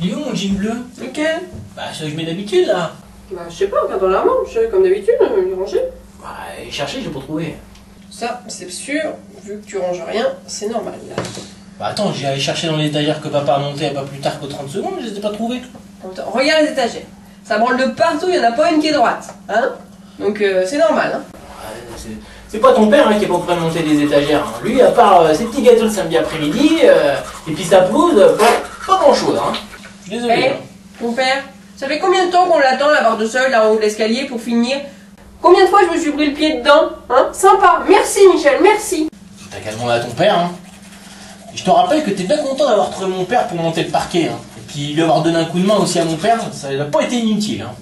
Il est où mon jean bleu Ok. Bah, celui que je mets d'habitude là. Bah, je sais pas, regarde dans je sais, comme d'habitude, euh, il est rangé. Bah, j'ai cherché, j'ai pas trouvé. Ça, c'est sûr, vu que tu ranges rien, c'est normal. Bah, attends, j'ai allé chercher dans les étagères que papa a monté pas plus tard que 30 secondes, je les ai pas trouvés. Attends, regarde les étagères. Ça branle de partout, il y en a pas une qui est droite. Hein Donc, euh, c'est normal. Hein Ouais, c'est- pas ton père hein, qui est pas prêt à monter des étagères. hein. Lui, à part euh, ses petits gâteaux le samedi après-midi, euh, et puis sa pelouse, euh, pas, pas grand chose. Hein. Désolé. Eh, hein. mon père, ça fait combien de temps qu'on l'attend, la barre de seuil, là en haut de l'escalier, pour finir? Combien de fois je me suis pris le pied dedans Hein? Sympa. Merci, Michel, merci. T'as qu'à demander à ton père. Hein. Je te rappelle que t'es bien content d'avoir trouvé mon père pour monter le parquet. Hein. Et puis lui avoir donné un coup de main aussi à mon père, ça n'a pas été inutile. Hein.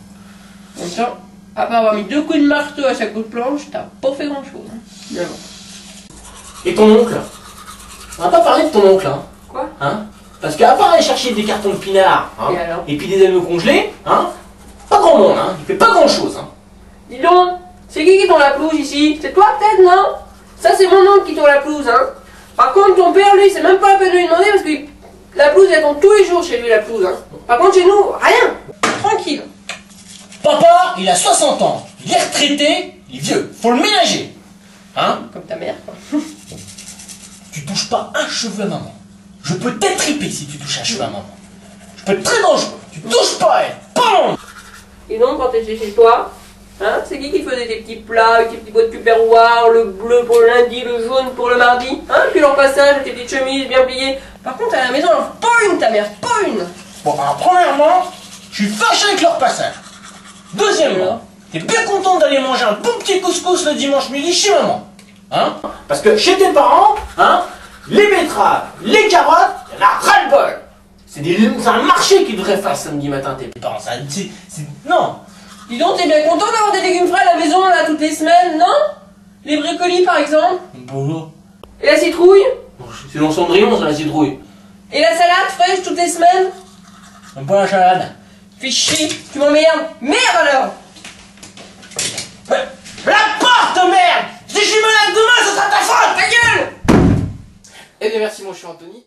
En même temps, à part avoir mis deux coups de marteau à chaque coup de planche, t'as pas fait grand chose. Hein. Et ton oncle? On va pas parler de ton oncle. Hein. Quoi? Hein? Parce qu'à part aller chercher des cartons de pinard, hein, Et alors et puis des anneaux congelés, hein, pas grand monde, hein, il fait pas grand chose. Hein. Dis donc, c'est qui qui tourne la pelouse ici? C'est toi peut-être, non? Ça c'est mon oncle qui tourne la pelouse, hein. Par contre, ton père, lui, c'est même pas la peine de lui demander parce que la pelouse, elle tombe tous les jours chez lui, la pelouse, hein. Par contre, chez nous, rien. Tranquille. Papa, il a 60 ans, il est retraité, il est vieux, faut le ménager. Hein? Comme ta mère, quoi. Tu touches pas un cheveu à maman. Je peux t'étriper si tu touches un cheveu à maman. Je peux être très dangereux. Tu touches pas à elle. Pam Et donc, quand t'étais chez toi, hein, c'est qui qui faisait tes petits plats, tes petits pots de tupperware, le bleu pour le lundi, le jaune pour le mardi, hein, puis leur passage, tes petites chemises bien pliées. Par contre, à la maison, alors, pas une, ta mère, pas une. Bon, alors, premièrement, je suis fâché avec leur passage. Deuxièmement, t'es bien content d'aller manger un bon petit couscous le dimanche midi chez maman. Hein Parce que chez tes parents, hein, les betteraves, les carottes, y en a ras-le-bol. C'est des- c'est un marché qui devrait faire samedi matin tes parents. Ça, c'est- non. Dis donc, t'es bien content d'avoir des légumes frais à la maison, là, toutes les semaines, non? Les bricolis, par exemple Bon, Et la citrouille? C'est dans Cendrillon, ça, la citrouille. Et la salade fraîche toutes les semaines? Un point la salade. Fais chier, tu m'emmerdes Merde alors Mais- La porte, merde merci, mon cher Anthony.